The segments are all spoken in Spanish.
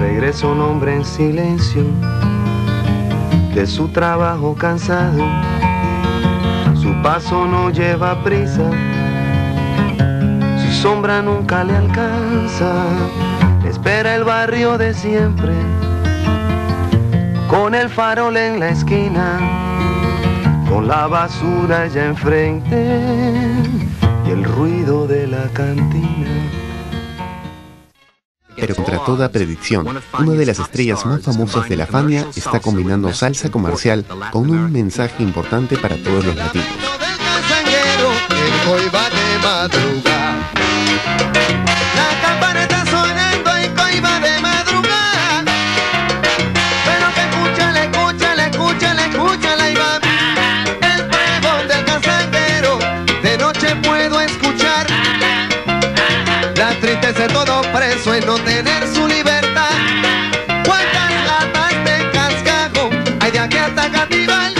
Regresa un hombre en silencio de su trabajo cansado. Su paso no lleva prisa, su sombra nunca le alcanza. Espera el barrio de siempre, con el farol en la esquina, con la basura ya enfrente y el ruido de la cantina. Pero contra toda predicción, una de las estrellas más famosas de la Fania está combinando salsa comercial con un mensaje importante para todos los latinos eso es no tener su libertad. ¿Cuántas gatas de cascajo hay de aquí hasta Catival?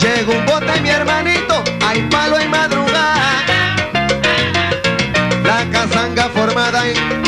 Llegó un bote mi hermanito, hay palo en madrugada. La casanga formada en...